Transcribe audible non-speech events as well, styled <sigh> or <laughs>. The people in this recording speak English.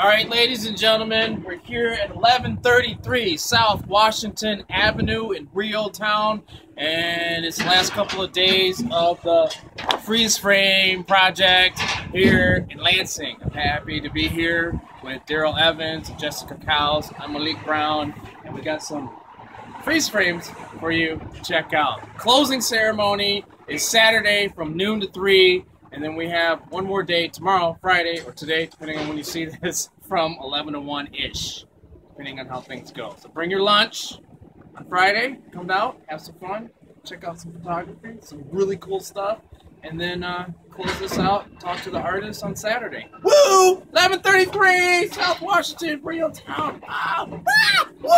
All right, ladies and gentlemen, we're here at 1133 South Washington Avenue in REO Town, and it's the last couple of days of the freeze frame project here in Lansing. I'm happy to be here with Daryl Evans and Jessica Cowles. I'm Malik Brown, and we got some freeze frames for you to check out. Closing ceremony is Saturday from noon to 3. And then we have one more day tomorrow, Friday, or today, depending on when you see <laughs> this, from 11 to 1 ish, depending on how things go. So bring your lunch on Friday, come out, have some fun, check out some photography, some really cool stuff, and then uh, close this out, talk to the artists on Saturday. Woo! 1133 South Washington, REO Town. Ah, ah, woo!